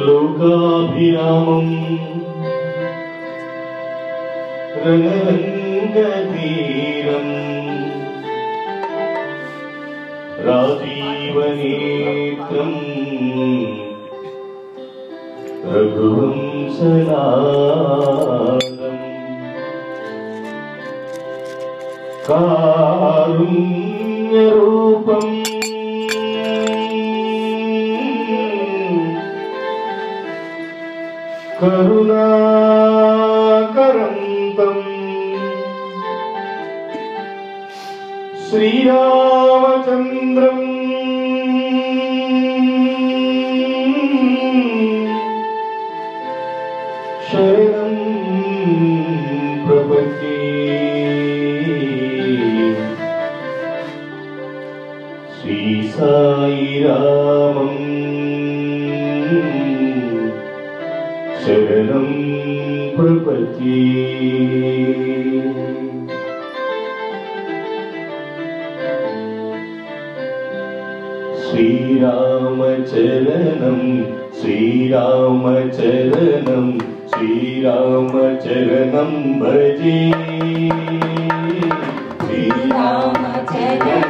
लोकाभिरामम्। रघवङ्गतीरम् राजीवनेत्रम्। रघुवंशदाुणीयरूपम् करुणाकरन्तम् श्रीरामचन्द्रम्। शरन् प्रपद्य। प्रपत्ति श्रीरामचरणं श्रीरामचरणं श्रीरामचरणं भजे श्रीरामचरण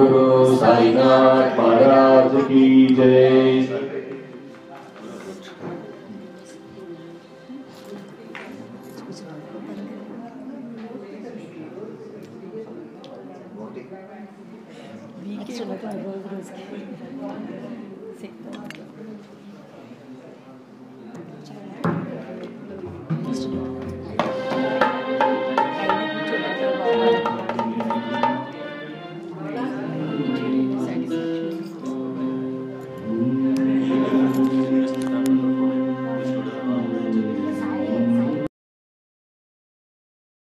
सदगुरु साईनाथ महाराज की जय